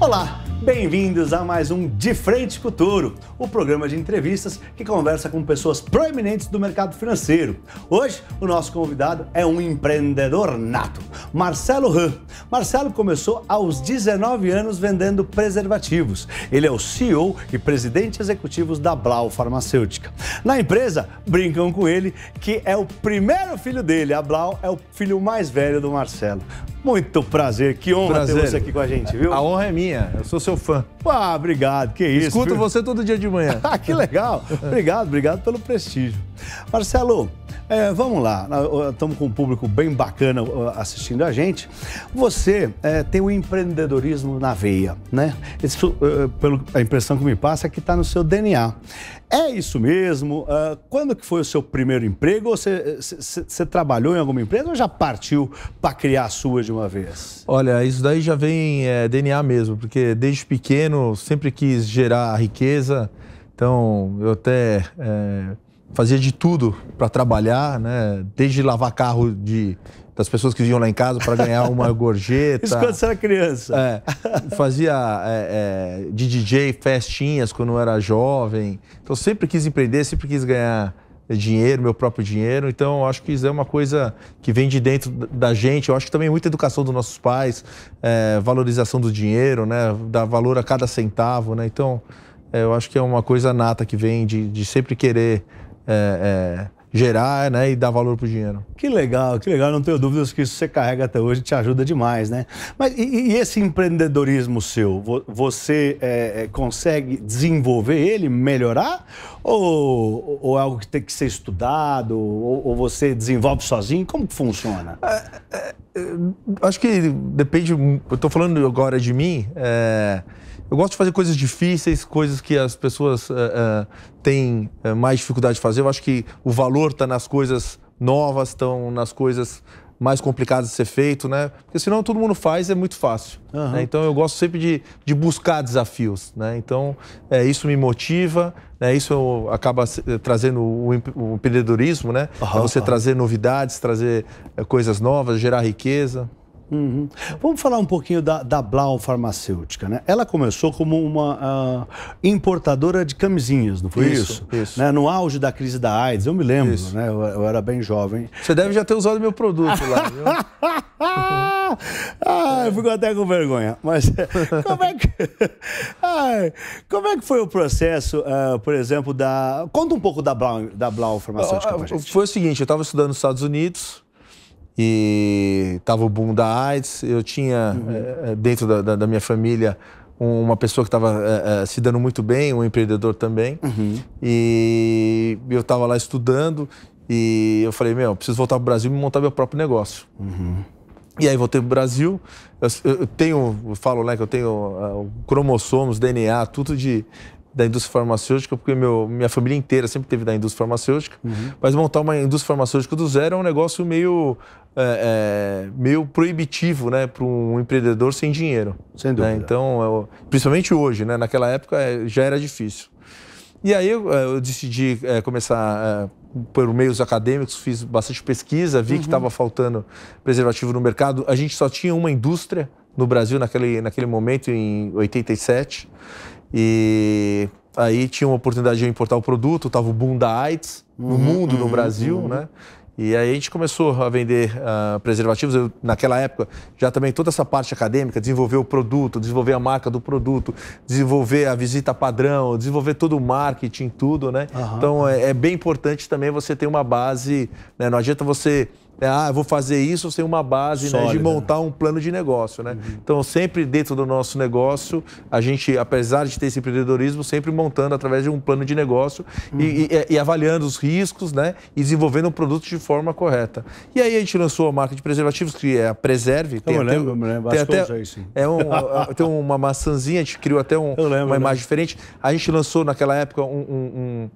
Olá, bem-vindos a mais um De Frente Futuro, o programa de entrevistas que conversa com pessoas proeminentes do mercado financeiro. Hoje, o nosso convidado é um empreendedor nato, Marcelo Han. Marcelo começou aos 19 anos vendendo preservativos. Ele é o CEO e presidente executivo da Blau Farmacêutica. Na empresa, brincam com ele que é o primeiro filho dele. A Blau é o filho mais velho do Marcelo. Muito prazer, que honra prazer. ter você aqui com a gente, viu? A honra é minha, eu sou seu fã. Ah, obrigado, que isso. Escuto viu? você todo dia de manhã. Ah, que legal. Obrigado, obrigado pelo prestígio. Marcelo, é, vamos lá, estamos com um público bem bacana assistindo a gente. Você é, tem o empreendedorismo na veia, né? Isso, é, pela a impressão que me passa, é que está no seu DNA. É isso mesmo? Uh, quando que foi o seu primeiro emprego? Você, trabalhou em alguma empresa ou já partiu para criar a sua de uma vez? Olha, isso daí já vem é, DNA mesmo, porque desde pequeno sempre quis gerar riqueza. Então, eu até é, fazia de tudo para trabalhar, né? Desde lavar carro de das pessoas que vinham lá em casa para ganhar uma gorjeta. Isso quando você era criança. É, fazia é, é, de DJ festinhas quando eu era jovem. Então sempre quis empreender, sempre quis ganhar dinheiro, meu próprio dinheiro. Então acho que isso é uma coisa que vem de dentro da gente. Eu acho que também muita educação dos nossos pais, é, valorização do dinheiro, né? Dar valor a cada centavo, né? Então é, eu acho que é uma coisa nata que vem de, de sempre querer é, é gerar né, e dar valor para o dinheiro. Que legal, que legal. Não tenho dúvidas que isso você carrega até hoje te ajuda demais, né? Mas e, e esse empreendedorismo seu, você é, é, consegue desenvolver ele, melhorar? Ou, ou é algo que tem que ser estudado? Ou, ou você desenvolve sozinho? Como que funciona? É, é, é acho que depende. Eu estou falando agora de mim. É, eu gosto de fazer coisas difíceis, coisas que as pessoas uh, uh, têm uh, mais dificuldade de fazer. Eu acho que o valor está nas coisas novas, estão nas coisas mais complicadas de ser feito, né? Porque senão todo mundo faz, é muito fácil. Uhum. Né? Então eu gosto sempre de, de buscar desafios, né? Então é, isso me motiva, né? Isso acaba trazendo o, o empreendedorismo, né? Uhum. você trazer novidades, trazer coisas novas, gerar riqueza. Uhum. Vamos falar um pouquinho da, da Blau Farmacêutica, né? Ela começou como uma uh, importadora de camisinhas, não foi isso? Isso. isso. Né? No auge da crise da AIDS, eu me lembro, isso. né? Eu, eu, era bem jovem. Você deve já ter usado meu produto lá, viu? ah, eu fico até com vergonha. Mas como é que, ai, como é que foi o processo, uh, por exemplo, da... Conta um pouco da Blau, da Blau Farmacêutica uh, Foi o seguinte, eu estava estudando nos Estados Unidos e tava o boom da AIDS. Eu tinha uhum. é, dentro da, da, da, minha família uma pessoa que estava é, se dando muito bem, um empreendedor também. Uhum. E eu estava lá estudando e eu falei, meu, preciso voltar para o Brasil e montar meu próprio negócio. Uhum. E aí voltei para o Brasil. Eu, eu, tenho, eu falo né, que eu tenho uh, cromossomos, DNA, tudo de da indústria farmacêutica, porque meu, minha família inteira sempre teve da indústria farmacêutica, uhum. mas montar uma indústria farmacêutica do zero é um negócio meio, é, é, meio proibitivo né, para um empreendedor sem dinheiro. Sem dúvida. Né? Então, eu, principalmente hoje, né, naquela época é, já era difícil. E aí eu, é, eu decidi é, começar é, por meios acadêmicos, fiz bastante pesquisa, vi uhum. que estava faltando preservativo no mercado. A gente só tinha uma indústria no Brasil naquele, naquele momento, em 87. E aí tinha uma oportunidade de eu importar o produto, tava o boom da AIDS no uhum, mundo, uhum, no Brasil, uhum. né? E aí a gente começou a vender uh, preservativos. Eu, naquela época, já também toda essa parte acadêmica, desenvolver o produto, desenvolver a marca do produto, desenvolver a visita padrão, desenvolver todo o marketing, tudo, né? Então é, é, bem importante também você ter uma base, né? Não adianta você ah, eu vou fazer isso sem uma base né, de montar um plano de negócio. Né? Uhum. Então, sempre dentro do nosso negócio, a gente, apesar de ter esse empreendedorismo, sempre montando através de um plano de negócio uhum. e, e, e, avaliando os riscos né, e desenvolvendo o produto de forma correta. E aí a gente lançou a marca de preservativos, que é a Preserve. Tem eu até, lembro, lembro. Tem até, é um, tem uma maçãzinha, a gente criou até um, lembro, uma imagem diferente. A gente lançou naquela época um, um um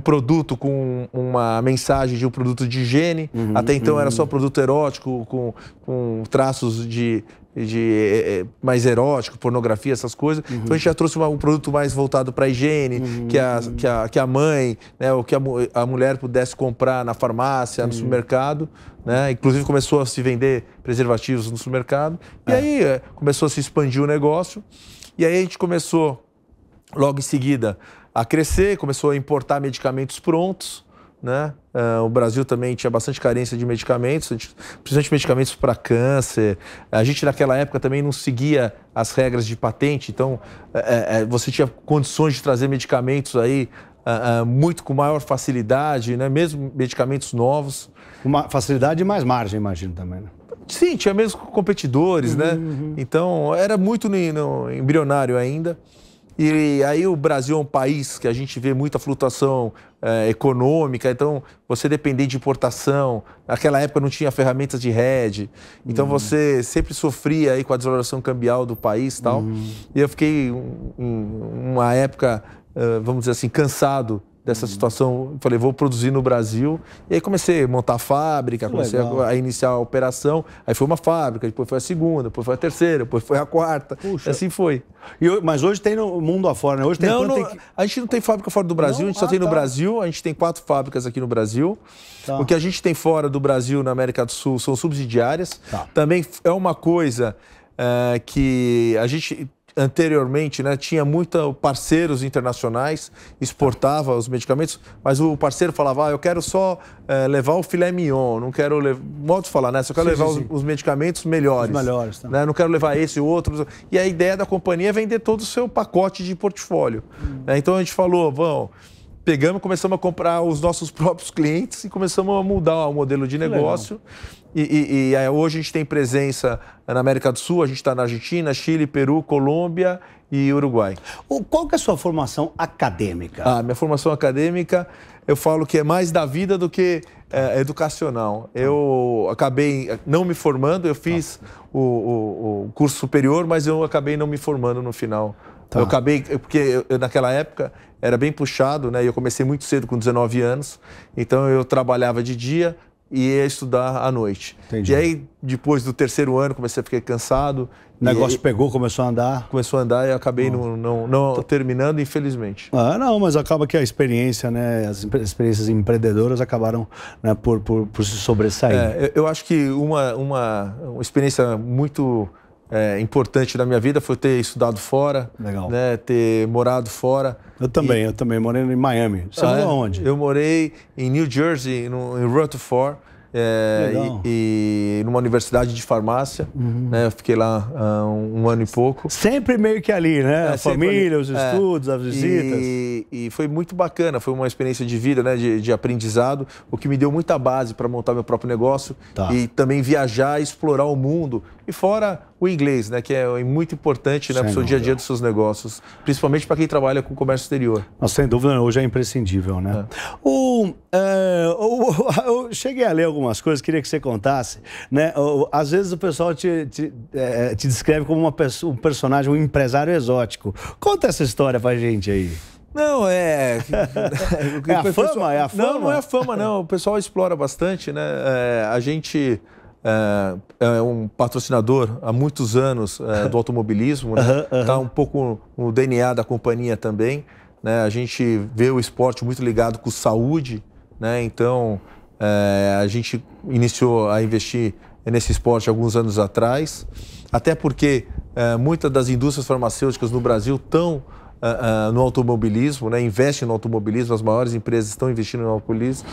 produto com uma mensagem de um produto de higiene. Uhum, Até então uhum. era só produto erótico, com, com traços de, de é, mais erótico, pornografia, essas coisas. Uhum. Então a gente já trouxe uma, um produto mais voltado para a higiene, uhum. que, a, que, a, que a mãe, né, ou que a, a mulher pudesse comprar na farmácia, no uhum. supermercado. Né? Inclusive começou a se vender preservativos no supermercado. E é. aí é, começou a se expandir o negócio. E aí a gente começou, logo em seguida, a crescer, começou a importar medicamentos prontos. Né? Uh, o Brasil também tinha bastante carência de medicamentos, principalmente medicamentos para câncer. A gente naquela época também não seguia as regras de patente, então é, é, você tinha condições de trazer medicamentos aí uh, muito com maior facilidade, né? mesmo medicamentos novos. Uma facilidade e mais margem, imagino também. Né? Sim, tinha mesmo competidores, uhum, né? Uhum. Então era muito no, no embrionário ainda. E aí o Brasil é um país que a gente vê muita flutuação é, econômica, então você depender de importação. Naquela época não tinha ferramentas de hedge, então uhum. você sempre sofria aí com a desvalorização cambial do país e tal. Uhum. E eu fiquei um, uma época, uh, vamos dizer assim, cansado dessa uhum. situação. Falei, vou produzir no Brasil. E aí comecei a montar a fábrica, comecei a, a, iniciar a operação. Aí foi uma fábrica, depois foi a segunda, depois foi a terceira, depois foi a quarta. Puxa. Assim foi. E, mas hoje tem no mundo afora, né? Hoje tem, não, não tem... A gente não tem fábrica fora do Brasil, não? a gente só ah, tem no tá. Brasil. A gente tem quatro fábricas aqui no Brasil. Tá. O que a gente tem fora do Brasil, na América do Sul, são subsidiárias. Tá. Também é uma coisa é, que a gente anteriormente né, tinha muitos parceiros internacionais, exportava os medicamentos, mas o parceiro falava, ah, eu quero só é, levar o filé mignon, não quero levar, modo de falar, né? Só quero sim, levar sim. Os, os, medicamentos melhores. Os melhores, tá. né? Não quero levar esse ou outro. E a ideia da companhia é vender todo o seu pacote de portfólio. Hum. Né? Então a gente falou, vamos pegamos, começamos a comprar os nossos próprios clientes e começamos a mudar o modelo de negócio. E, e, e, hoje a gente tem presença na América do Sul, a gente está na Argentina, Chile, Peru, Colômbia e Uruguai. Qual que é a sua formação acadêmica? Ah, minha formação acadêmica, eu falo que é mais da vida do que é, educacional. Eu acabei não me formando, eu fiz o, o, o curso superior, mas eu acabei não me formando no final. Tá. Eu acabei, porque eu, naquela época era bem puxado, né? Eu comecei muito cedo, com 19 anos, então eu trabalhava de dia, e ia estudar à noite. Entendi. E aí, depois do terceiro ano, comecei a ficar cansado. O negócio aí, pegou, começou a andar? Começou a andar e eu acabei não, não, não terminando, infelizmente. Ah, não, mas acaba que a experiência, né, as experiências empreendedoras acabaram né, por, por, por se sobressair. É, eu acho que uma, uma, uma experiência muito é, importante da minha vida foi ter estudado fora, Legal. Né, ter morado fora. Eu também, e... eu também morei em Miami. Você ah, morou é? onde? Eu morei em New Jersey, no, em Rutherford. É, e, e, numa universidade de farmácia, uhum. né? Eu fiquei lá uh, um, ano e pouco. Sempre meio que ali, né? É, a família, ali. os é. estudos, as visitas. E, e, foi muito bacana, foi uma experiência de vida, né? De, de aprendizado, o que me deu muita base para montar meu próprio negócio tá. e também viajar, explorar o mundo. E fora o inglês, né, que é muito importante né, para o seu dia a dia dos seus negócios, principalmente para quem trabalha com comércio exterior. Mas, sem dúvida, hoje é imprescindível, né? É. O, é, o, eu cheguei a ler algumas coisas, queria que você contasse, né? O, às vezes o pessoal te, te, é, te descreve como uma, um personagem, um empresário exótico. Conta essa história para gente aí. Não, é. é a fama? É a fama? Não, não é a fama, não. O pessoal explora bastante, né? É, a gente é, é, um patrocinador há muitos anos é, do automobilismo, está né? uhum, uhum. um pouco no DNA da companhia também. Né? A gente vê o esporte muito ligado com saúde, né? então é, a gente iniciou a investir nesse esporte alguns anos atrás, até porque é, muitas das indústrias farmacêuticas no Brasil estão uh, uh, no automobilismo, né? investem no automobilismo, as maiores empresas estão investindo no automobilismo.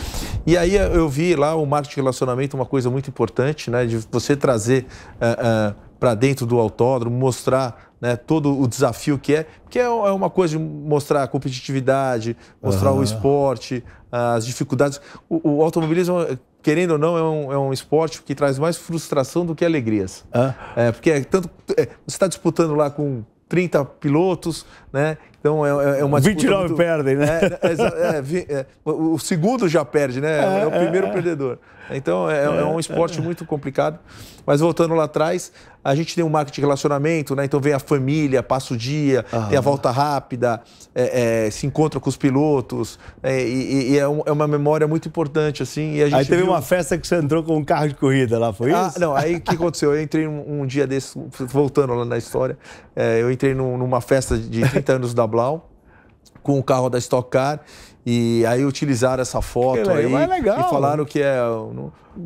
E aí eu vi lá o marketing de relacionamento uma coisa muito importante, né? de você trazer uh, uh para dentro do autódromo, mostrar né, todo o desafio que é, que é, é uma coisa de mostrar a competitividade, mostrar uhum. o esporte, as dificuldades. O, o, automobilismo, querendo ou não, é um, é um esporte que traz mais frustração do que alegrias. Uhum. É, porque é tanto, é, você está disputando lá com 30 pilotos, né? Então é, é uma 29 muito... perdem, né? É, é, é, é, o segundo já perde, né? É, o primeiro perdedor. Então é, um esporte muito complicado. Mas voltando lá atrás, a gente tem um marketing de relacionamento, né? Então vem a família, passa o dia, ah. tem a volta rápida, é, é, se encontra com os pilotos, é, e, e é, um, é, uma memória muito importante, assim. aí teve viu... uma festa que você entrou com um carro de corrida lá, foi ah, isso? Não, aí o que aconteceu? Eu entrei um, um, dia desse, voltando lá na história, é, eu entrei num, numa festa de 30 anos da Blau, com o carro da Stock Car, E aí utilizaram essa foto aí é legal. e falaram que é.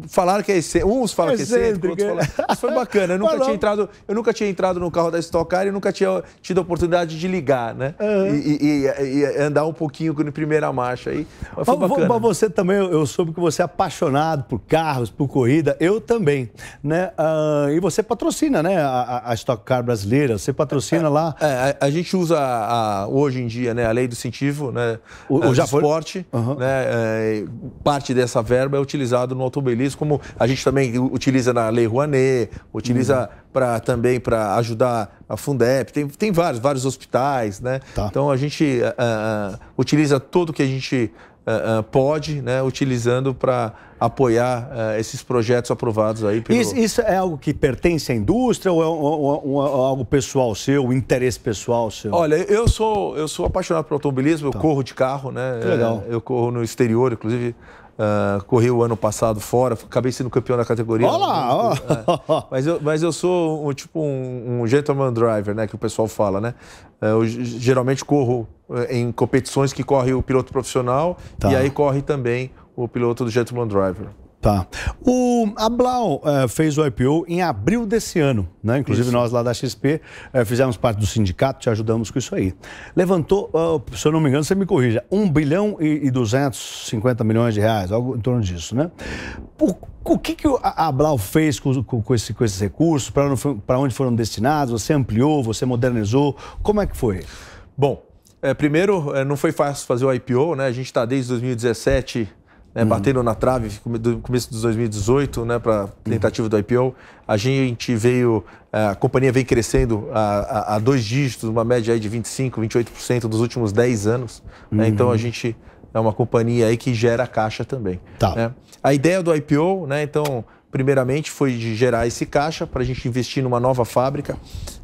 Falaram que é excêntrico. Uns falam que é excêntrico, outros falam. Mas foi bacana. Eu nunca, tinha entrado, eu nunca tinha entrado no carro da Stock Car e nunca tinha tido a oportunidade de ligar, né? E, e- e- e andar um pouquinho em primeira marcha aí. Mas foi Mas bacana. mas você também, eu soube que você é apaixonado por carros, por corrida, eu também, né? Ah, e você patrocina, né, a, a- Stock Car brasileira, você patrocina lá. É, a, a gente usa a- hoje em dia né, a lei do incentivo, né, O- o esporte, Aham. né, eh, parte dessa verba é utilizado no automobilismo, como a gente também utiliza na lei Rouanet, utiliza Uhum. pra, também para ajudar a Fundep, tem, tem vários, vários hospitais, né? Tá. Então a gente ah, utiliza tudo que a gente ah, pode, né, utilizando para apoiar ah, esses projetos aprovados aí pelo... Isso, isso é algo que pertence à indústria ou é, um- um- um- algo pessoal seu, interesse pessoal seu? Olha, eu sou, eu sou apaixonado por automobilismo, eu corro de carro, né? Tá. Que legal. É, Eu corro no exterior, inclusive. Ah, corri o ano passado fora, acabei sendo campeão da categoria. Olha lá, ó. É. Mas, eu, mas eu sou um, tipo um, um gentleman driver, né? Que o pessoal fala, né? É, Eu geralmente corro eh, em competições que corre o piloto profissional Tá. e aí corre também o piloto do gentleman driver. Tá. O, a Blau eh, fez o IPO em abril desse ano, né? Inclusive nós lá da XP eh, fizemos parte do sindicato, te ajudamos com isso aí. Levantou, ah, se eu não me engano, você me corrija, 1 bilhão e, e 250 milhões de reais, algo em torno disso, né? O, o que, que a, a Blau fez com, com, com esse, com esses recursos? Para onde, foram destinados? Você ampliou, você modernizou? Como é que foi? Bom, é, primeiro, não foi fácil fazer o IPO, né? A gente está desde 2017 né, batendo na trave do começo de 2018, né, para tentativa do IPO. A gente veio, é, a companhia vem crescendo a, a- a dois dígitos, uma média aí de 25, 28% dos últimos 10 anos. né? Então a gente é uma companhia aí que gera caixa também. Tá. né? A ideia do IPO, né, então, primeiramente foi de gerar esse caixa para a gente investir numa nova fábrica.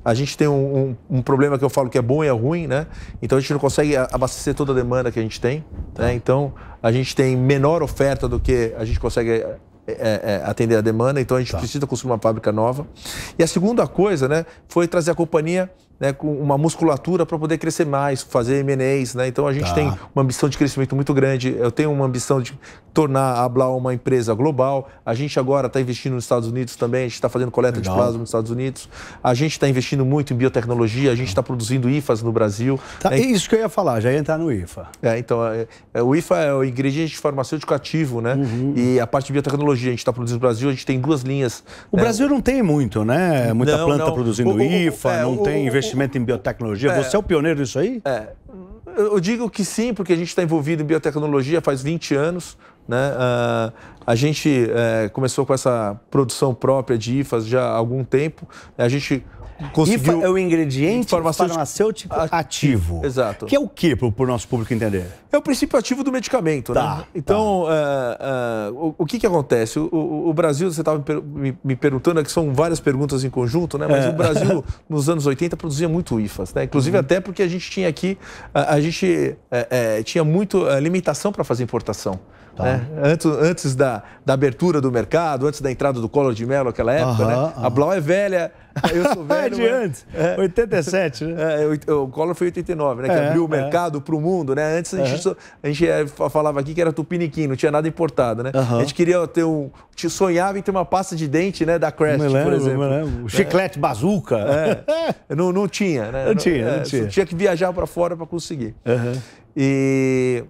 A gente tem um, um- um problema que eu falo que é bom e é ruim, né? Então a gente não consegue abastecer toda a demanda que a gente tem. né? Então a gente tem menor oferta do que a gente consegue é, é, é, atender a demanda, então a gente precisa construir uma fábrica nova. E a segunda coisa, né, foi trazer a companhia né, com uma musculatura para poder crescer mais, fazer M&As, né? Então a gente Tá. tem uma ambição de crescimento muito grande. Eu tenho uma ambição de tornar a Blau uma empresa global. A gente agora está investindo nos Estados Unidos também. A gente está fazendo coleta Legal. de plasma nos Estados Unidos. A gente está investindo muito em biotecnologia. A gente está produzindo IFAs no Brasil. Tá, né? Isso que eu ia falar, já ia entrar no IFA. É, então, é, é, o IFA é o ingrediente farmacêutico ativo, né? Uhum. E a parte de biotecnologia a gente está produzindo no Brasil. A gente tem duas linhas. O né? Brasil não tem muito, né? Muita Não, planta não. produzindo O- o- o- IFA, é, não tem o- investimento em biotecnologia. Você é o pioneiro disso aí? É, eu digo que sim, porque a gente está envolvido em biotecnologia faz 20 anos. Né? Ah, a gente eh, começou com essa produção própria de IFAs já há algum tempo. A gente conseguiu... IFA é o ingrediente farmacêutico farmacêutico, ativo. ativo. Exato. Que é o que para o nosso público entender? É o princípio ativo do medicamento, Tá, né? Então, é, é, o, o que que acontece? O, o- o Brasil, você estava me, per- me- me perguntando, é que são várias perguntas em conjunto, né? É. Mas o Brasil, nos anos 80, produzia muito IFAs, né? Uhum. Inclusive até porque a gente tinha aqui, a, a gente é, é, tinha muito é, limitação para fazer importação. Tá. né? Antes, antes da, da abertura do mercado, antes da entrada do Collor de Mello, naquela época, Aham, né? aham. A Blau é velha, eu sou É velho. de antes, 87, né? é, oit- o Collor foi em 89, né? Que É, abriu o é. mercado para o mundo, né? Antes a gente, a gente fa- falava aqui que era tupiniquim, não tinha nada importado, né? Aham. A gente queria ter um... te- Sonhava em ter uma pasta de dente, né? Da Crest, lembro, por exemplo. O chiclete bazuca. É. Não, não tinha, né? Não tinha, não é, tinha. Tinha que viajar para fora para conseguir. E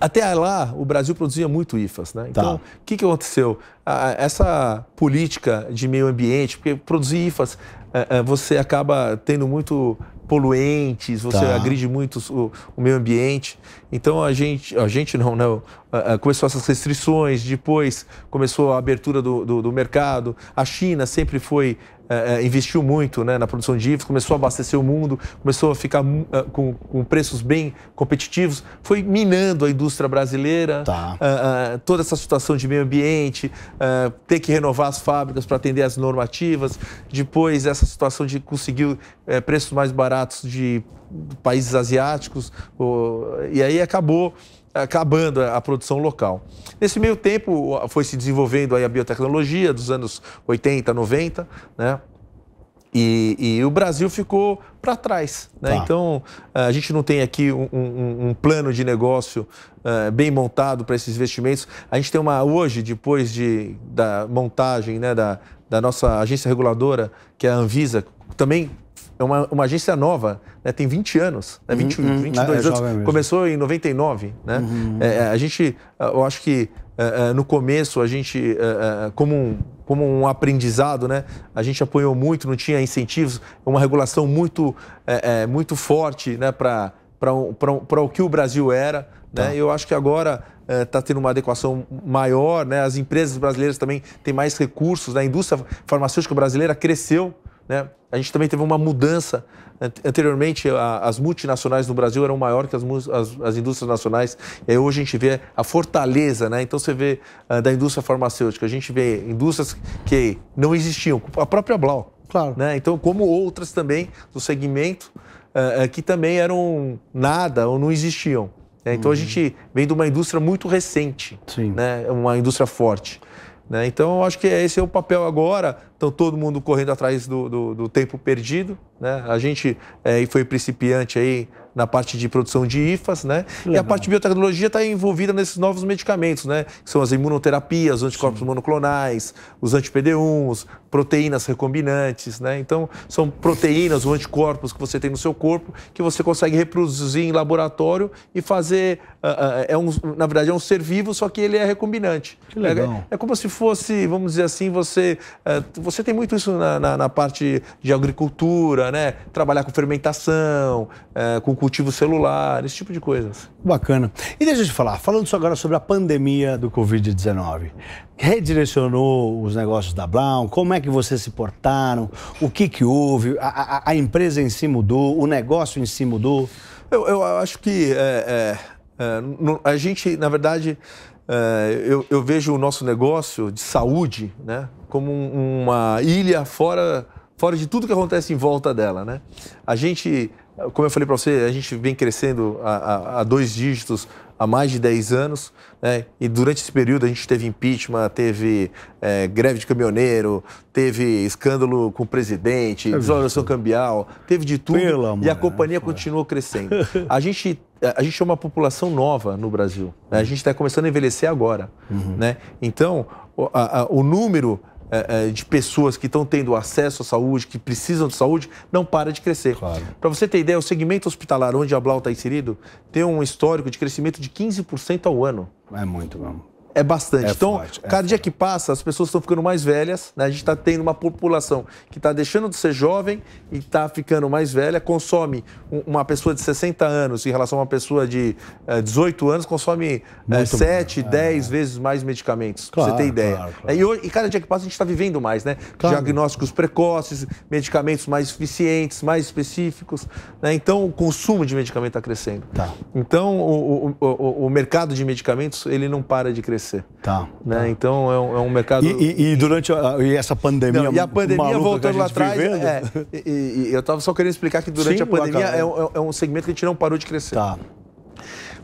até lá o Brasil produzia muito IFAs, né? Então, o que, que aconteceu? Ah, essa política de meio ambiente, porque produzir IFAs, eh, eh, você acaba tendo muito poluentes, você Tá. agride muito o, o meio ambiente. Então a gente, a gente não, não, ah, começou essas restrições, depois começou a abertura do, do, do mercado. A China sempre foi eh, eh, investiu muito né, na produção de IFAs, começou a abastecer o mundo, começou a ficar ah, com, com preços bem competitivos, foi minando a indústria brasileira, Tá. ah, ah, toda essa situação de meio ambiente, ter que renovar as fábricas para atender as normativas, depois essa situação de conseguir preços mais baratos de países asiáticos, e aí acabou acabando a produção local. Nesse meio tempo foi se desenvolvendo a biotecnologia dos anos 80, 90, né? E, e, o Brasil ficou para trás. Né? Tá. Então, a gente não tem aqui um, um, um plano de negócio uh, bem montado para esses investimentos. A gente tem uma, hoje, depois de, da montagem né, da, da nossa agência reguladora, que é a Anvisa, também é uma, uma agência nova, né? tem 20 anos, né? 20, uhum, 22 é anos. Começou em 99. Né? Uhum. É, a gente, eu acho que é, é, no começo, a gente, é, como um, como um aprendizado, né? A gente apoiou muito, não tinha incentivos, uma regulação muito, muito forte, né? Para para o que o Brasil era, né? Tá. Eu acho que agora está tendo uma adequação maior, né? As empresas brasileiras também têm mais recursos, né? A indústria farmacêutica brasileira cresceu, né? A gente também teve uma mudança. Anteriormente, as multinacionais no Brasil eram maiores que as, as, as indústrias nacionais. E aí hoje a gente vê a fortaleza, né? Então você vê uh, da indústria farmacêutica, a gente vê indústrias que não existiam, a própria Blau. Claro. Né? Então, como outras também do segmento uh, que também eram nada ou não existiam. Né? Então uhum. a gente vem de uma indústria muito recente, Sim. Né? uma indústria forte. Né? Então, eu acho que esse é o papel agora. Então, todo mundo correndo atrás do, do, do tempo perdido. Né? A gente é, foi principiante aí na parte de produção de IFAs, né? E a parte de biotecnologia está envolvida nesses novos medicamentos, né? Que são as imunoterapias, os anticorpos Sim. monoclonais, os anti-PD1s, proteínas recombinantes, né? Então, são proteínas ou anticorpos que você tem no seu corpo que você consegue reproduzir em laboratório e fazer. Uh, uh, é um, na verdade, é um ser vivo, só que ele é recombinante. Que legal. É, é como se fosse, vamos dizer assim, você. Uh, você tem muito isso na, na, na, parte de agricultura, né? Trabalhar com fermentação, com cultivo celular, esse tipo de coisas. Bacana. E deixa eu te falar, falando agora sobre a pandemia do Covid-19. Redirecionou os negócios da Brown? Como é que vocês se portaram? O que, que houve? A, a, a empresa em si mudou? O negócio em si mudou? Eu, eu acho que é, é, é, a gente, na verdade, é, eu, eu, vejo o nosso negócio de saúde né, como uma ilha fora, fora de tudo que acontece em volta dela. Né? A gente como eu falei para você, a gente vem crescendo a, a, a, dois dígitos há mais de 10 anos, né? e durante esse período a gente teve impeachment, teve é, greve de caminhoneiro, teve escândalo com o presidente, desvalorização cambial, teve de tudo Pela e a companhia continuou crescendo. A gente, a gente é uma população nova no Brasil, né? a gente está começando a envelhecer agora. Uhum. Né? Então, o, a, o número é, é, de pessoas que estão tendo acesso à saúde, que precisam de saúde, não para de crescer. Claro. Para você ter ideia, o segmento hospitalar onde a Blau está inserido tem um histórico de crescimento de 15% ao ano. É muito mesmo é bastante. É então, forte, é cada forte. dia que passa, as pessoas estão ficando mais velhas, né? a gente está tendo uma população que está deixando de ser jovem e está ficando mais velha, consome uma pessoa de 60 anos em relação a uma pessoa de é, 18 anos, consome é, 7, bom. 10 é. vezes mais medicamentos, claro, pra você ter ideia. Claro, claro. E, e, cada dia que passa a gente está vivendo mais, né? Diagnósticos precoces, medicamentos mais eficientes, mais específicos. Né? Então, o consumo de medicamento está crescendo. Tá. Então, o, o, o, o mercado de medicamentos, ele não para de crescer crescer. Tá. Né? tá. Então é um, é um mercado. E, e, e durante a, e essa pandemia. Não, e a pandemia voltando lá atrás. É, e, eu estava só querendo explicar que durante Sim, a pandemia é, é, é, um segmento que a gente não parou de crescer. Tá.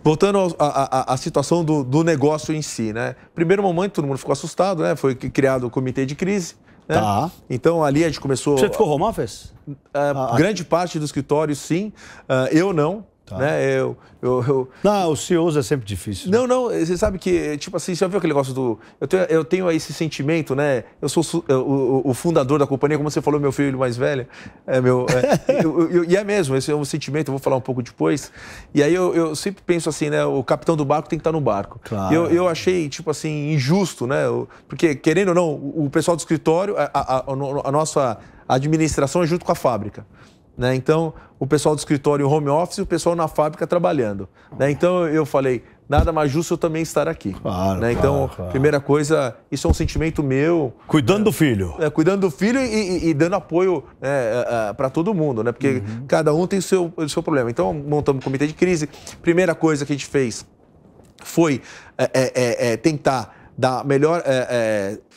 Voltando à situação do, do, negócio em si, né? Primeiro momento, todo mundo ficou assustado, né? Foi criado o comitê de crise. Né? Tá. Então ali a gente começou. Você ficou home office? Uh, grande parte do escritório, sim. Uh, eu não. Tá. Né? Eu, eu, eu, Não, os CEOs é sempre difícil. Né? Não, não, você sabe que, tipo assim, você já viu aquele negócio do. Eu tenho, eu tenho esse sentimento, né? Eu sou o, o, o fundador da companhia, como você falou, meu filho mais velho. É meu. É, eu, e é mesmo, esse é um sentimento, eu vou falar um pouco depois. E aí eu, sempre penso assim, né? O capitão do barco tem que estar no barco. Claro. Eu, eu achei, tipo assim, injusto, né? Porque, querendo ou não, o pessoal do escritório, a, a, a, a nossa administração é junto com a fábrica. Né? Então, o pessoal do escritório home office e o pessoal na fábrica trabalhando. Né? Então, eu falei, nada mais justo eu também estar aqui. Claro, né? Então, claro, primeira coisa, isso é um sentimento meu. Cuidando do filho. É, cuidando do filho e, e, e dando apoio né, é, é, para todo mundo, né? Porque uhum. cada um tem o seu, o seu problema. Então, montamos um comitê de crise. Primeira coisa que a gente fez foi é, é, é tentar dar melhor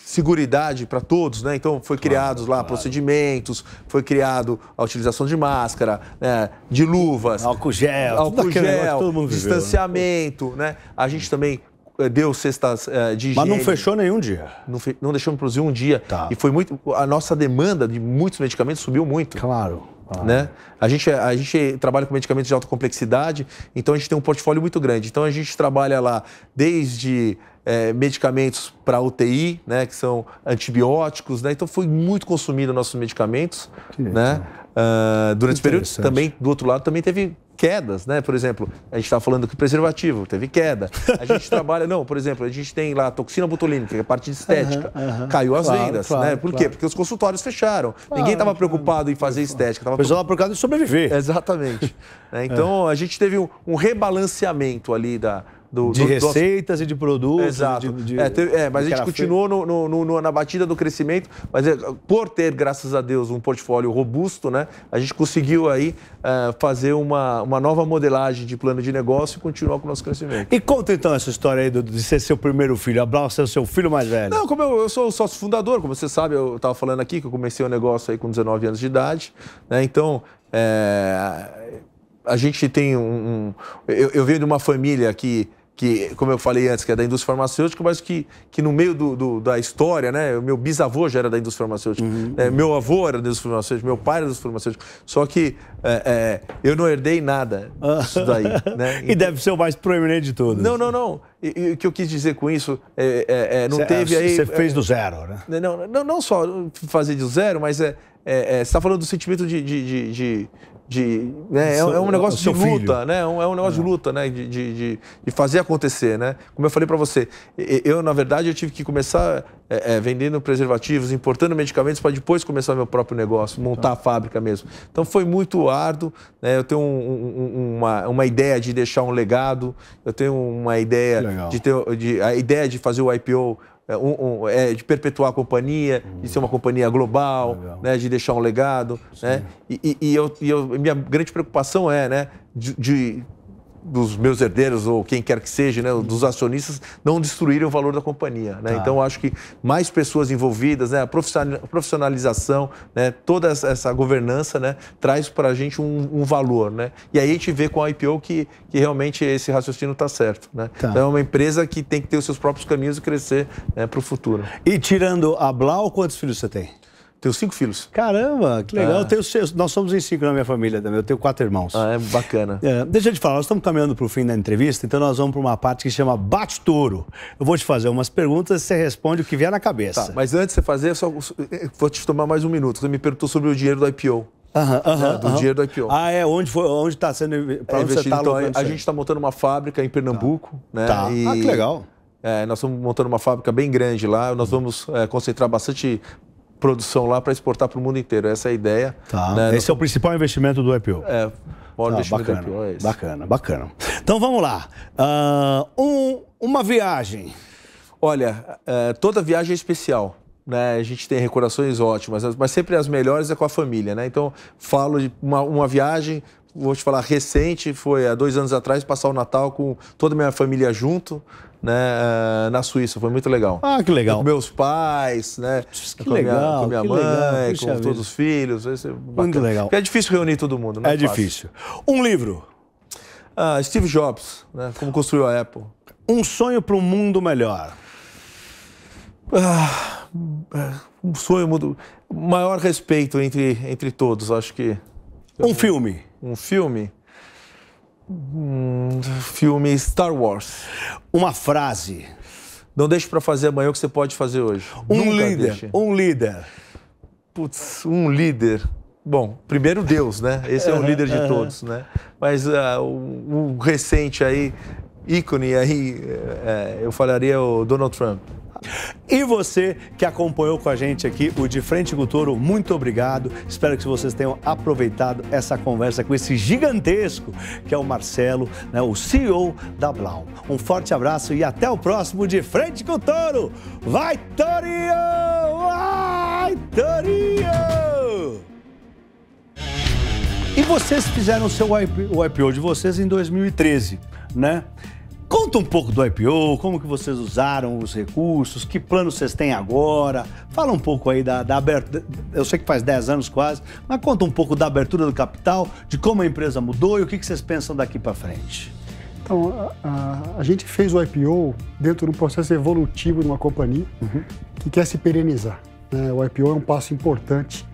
seguridade para todos, né? Então foi criados lá claro. procedimentos, foi criado a utilização de máscara, né? de luvas, álcool gel, álcool gel, negócio, distanciamento, viveu, né? né? A gente também eh, deu cestas uh, de higiene. Mas não fechou nenhum dia. Não, fe... não deixamos produzir um dia. Tá. E foi muito. A nossa demanda de muitos medicamentos subiu muito. Claro. claro. Né? A, gente, a gente trabalha com medicamentos de alta complexidade, então a gente tem um portfólio muito grande. Então a gente trabalha lá desde é, medicamentos para UTI, né, que são antibióticos, né? Então foi muito consumido nossos medicamentos, né? Uh, durante esse período também do outro lado também teve quedas, né? Por exemplo, a gente estava falando que preservativo teve queda. A gente trabalha, não, por exemplo, a gente tem lá toxina botulínica, que é a parte de estética. Uhum, uhum. Caiu as claro, vendas, claro, né? Por claro. quê? Porque os consultórios fecharam. Ninguém estava preocupado em fazer estética. Tava Pessoal por causa de sobreviver. Exatamente. né? Então, é. a gente teve um, um rebalanceamento ali da, do, de do, receitas do... e de produtos. Exato. De, de, é, teve, é, mas a gente continuou no, no, no, na batida do crescimento, mas é, por ter, graças a Deus, um portfólio robusto, né, a gente conseguiu aí é, fazer uma, uma nova modelagem de plano de negócio e continuar com o nosso crescimento. E conta então essa história aí de ser seu primeiro filho, a Blau ser seu filho mais velho. Não, como eu, eu sou sócio fundador, como você sabe, eu estava falando aqui que eu comecei o negócio aí com 19 anos de idade, né, então... É, a gente tem um. um eu, eu, venho de uma família que que, como eu falei antes, que é da indústria farmacêutica, mas que, que no meio do, do da história, né? Meu bisavô já era da indústria farmacêutica, uhum. né, meu avô era da indústria farmacêutica, meu pai era da indústria farmacêutica. Só que é, é, eu não herdei nada disso daí. né? e deve ser o mais proeminente de todos. Não, não, não. E, e, o que eu quis dizer com isso é, é, é não cê, teve aí. Você fez do zero, né? Não, não, não só fazer do zero, mas é, é, você está falando do sentimento de, de, de, de de né, é, é, um negócio de luta, filho. né? É um, é negócio é. de luta, né? De, de, de, fazer acontecer, né? Como eu falei para você, eu na verdade eu tive que começar é, é, vendendo preservativos, importando medicamentos para depois começar meu próprio negócio, montar a fábrica mesmo. Então foi muito árduo. Né? Eu tenho um, um, uma, uma ideia de deixar um legado. Eu tenho uma ideia de ter de, a ideia de fazer o IPO é, um, um, é, de perpetuar a companhia, uhum. de ser uma companhia global, né, de deixar um legado. Né? E, e, e, eu, e eu, minha grande preocupação é né, de, de dos meus herdeiros ou quem quer que seja, né, dos acionistas, não destruírem o valor da companhia. Né? Tá. Então, acho que mais pessoas envolvidas, né, a profissionalização, né, toda essa governança né, traz para a gente um, um, valor. Né? E aí a gente vê com a IPO que, que realmente esse raciocínio está certo. Né? Tá. Então, é uma empresa que tem que ter os seus próprios caminhos e crescer né, para o futuro. E tirando a Blau, quantos filhos você tem? Tenho cinco filhos. Caramba, que legal. É. Tenho, nós somos em cinco na minha família também. Eu tenho quatro irmãos. Ah, é bacana. É, deixa eu te falar, nós estamos caminhando para o fim da entrevista, então nós vamos para uma parte que chama Bate-Touro. Eu vou te fazer umas perguntas e você responde o que vier na cabeça. Tá, mas antes de você fazer, só, vou te tomar mais um minuto. Você me perguntou sobre o dinheiro do IPO. Aham, aham, né, do dinheiro do IPO. Ah, é? Onde foi? Onde está sendo é investido? Tá então, a gente está montando uma fábrica em Pernambuco. Tá. Né? Tá. E, ah, que legal. É, nós estamos montando uma fábrica bem grande lá. Nós vamos é, concentrar bastante produção lá para exportar para o mundo inteiro. Essa é a ideia. Tá. Né? Esse é o principal investimento do IPO. É, maior investimento bacana, do IPO é esse. Bacana, bacana. Então vamos lá. Uh, um, uma viagem. Olha, uh, toda viagem é especial. Né? A gente tem recordações ótimas, mas sempre as melhores é com a família. Né? Então, falo de uma, uma viagem, vou te falar, recente, foi há dois anos atrás, passar o Natal com toda a minha família junto né, eh, na Suíça. Foi muito legal. Ah, que legal. Com meus pais, né? Que com legal. Minha, com minha mãe, legal. com todos os filhos. É muito legal. Porque é difícil reunir todo mundo, né? É difícil. Um livro. Ah, Steve Jobs, né? Como construiu a Apple. Um sonho para um mundo melhor. Ah, um sonho mundo. Maior respeito entre, entre todos, acho que. Um filme. Um filme. Hum, filme Star Wars. Uma frase. Não deixe para fazer amanhã o que você pode fazer hoje. Um Nunca líder. Deixe. Um líder. Putz, um líder. Bom, primeiro Deus, né? Esse é o líder de todos, né? Mas uh, o, o, recente aí, ícone aí, uh, eu falaria o Donald Trump. E você que acompanhou com a gente aqui o De Frente com o Toro, muito obrigado. Espero que vocês tenham aproveitado essa conversa com esse gigantesco que é o Marcelo, né, o CEO da Blau. Um forte abraço e até o próximo De Frente com o Toro. Vai, Torinho! Vai, Torinho! E vocês fizeram o seu IPO de vocês em 2013, né? Conta um pouco do IPO, como que vocês usaram os recursos, que planos vocês têm agora. Fala um pouco aí da, da abertura. Eu sei que faz 10 anos quase, mas conta um pouco da abertura do capital, de como a empresa mudou e o que, que vocês pensam daqui para frente. Então, a, a, a, gente fez o IPO dentro de um processo evolutivo de uma companhia uhum. que quer se perenizar. Né? O IPO é um passo importante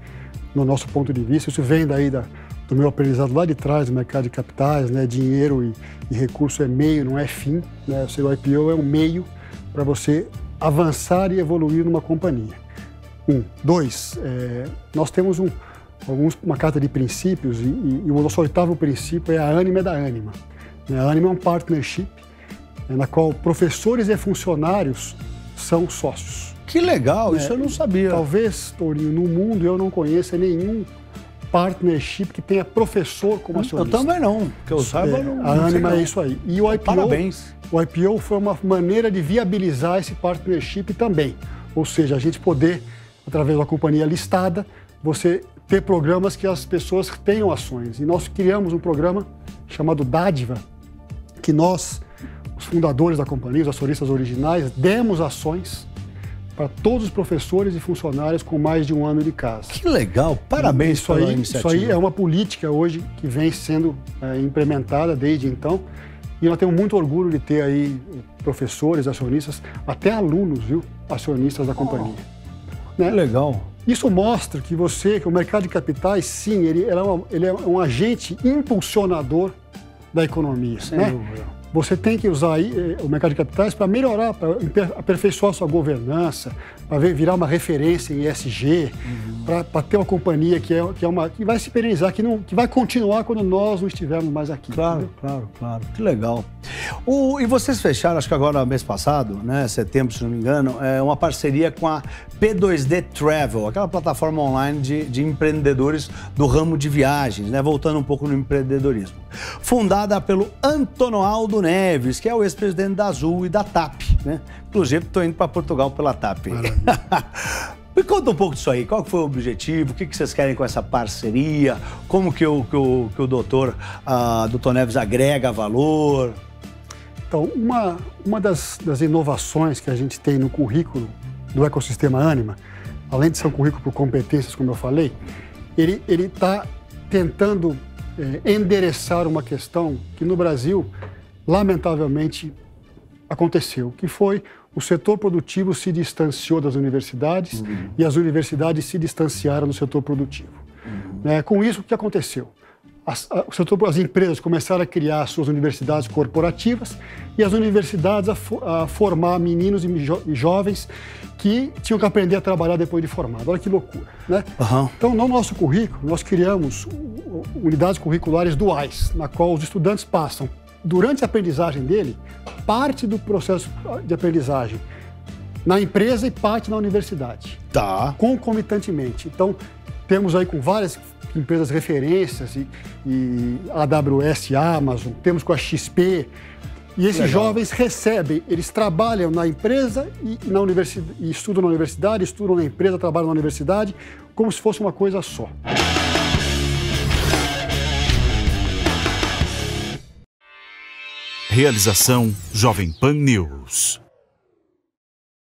no nosso ponto de vista. Isso vem daí da, do meu aprendizado lá de trás do mercado de capitais, né? dinheiro e, e recurso é meio, não é fim. Né? O seu IPO é um meio para você avançar e evoluir numa companhia. Um. Dois, é, nós temos um, alguns, uma carta de princípios e, e, e, o nosso oitavo princípio é a ânima da ânima. Né? A ânima é um partnership é, na qual professores e funcionários são sócios. Que legal, isso é, eu não sabia. Talvez, Torinho, no mundo eu não conheça nenhum partnership que tenha professor como acionista. Eu também não, que eu saiba. É, não, a Anima é isso aí. E o IPO, Parabéns. O IPO foi uma maneira de viabilizar esse partnership também. Ou seja, a gente poder, através da companhia listada, você ter programas que as pessoas tenham ações. E nós criamos um programa chamado Dádiva, que nós, os fundadores da companhia, os acionistas originais, demos ações para todos os professores e funcionários com mais de um ano de casa. Que legal, parabéns isso pela aí, iniciativa. Isso aí é uma política hoje que vem sendo é, implementada desde então e nós temos muito orgulho de ter aí professores, acionistas, até alunos, viu, acionistas da companhia. Oh, né? Legal. Isso mostra que você, que o mercado de capitais, sim, ele, ele, é, uma, ele é um agente impulsionador da economia. Sem né? dúvida. Você tem que usar eh, o mercado de capitais para melhorar, para aperfeiçoar sua governança, para virar uma referência em ESG, uhum. para ter uma companhia que, é, que, é uma, que vai se perenizar, que, não, que vai continuar quando nós não estivermos mais aqui. Claro, entendeu? claro, claro. Que legal. O, e vocês fecharam, acho que agora mês passado, né, setembro, se não me engano, é uma parceria com a P2D Travel, aquela plataforma online de, de empreendedores do ramo de viagens, né, voltando um pouco no empreendedorismo. Fundada pelo Antonoaldo Neves, que é o ex-presidente da Azul e da TAP, né? Inclusive, estou indo para Portugal pela TAP. Me conta um pouco disso aí. Qual foi o objetivo? O que vocês querem com essa parceria? Como que o, que o, que o doutor, uh, doutor Neves agrega valor? Então, uma, uma das, das inovações que a gente tem no currículo do ecossistema Anima, além de ser um currículo por competências, como eu falei, ele está tentando é, endereçar uma questão que no Brasil lamentavelmente, aconteceu, que foi o setor produtivo se distanciou das universidades uhum. e as universidades se distanciaram do setor produtivo. Uhum. É, com isso, o que aconteceu? As, a, o setor, as empresas começaram a criar suas universidades corporativas e as universidades a, a formar meninos e, jo, e, jovens que tinham que aprender a trabalhar depois de formado. Olha que loucura. Né? Uhum. Então, no nosso currículo, nós criamos unidades curriculares duais, na qual os estudantes passam durante a aprendizagem dele, parte do processo de aprendizagem na empresa e parte na universidade. Tá. Concomitantemente. Então, temos aí com várias empresas referências, e, e AWS, Amazon, temos com a XP. E esses Legal. jovens recebem, eles trabalham na empresa e, na universidade, e estudam na universidade, estudam na empresa, trabalham na universidade, como se fosse uma coisa só. Realização Jovem Pan News.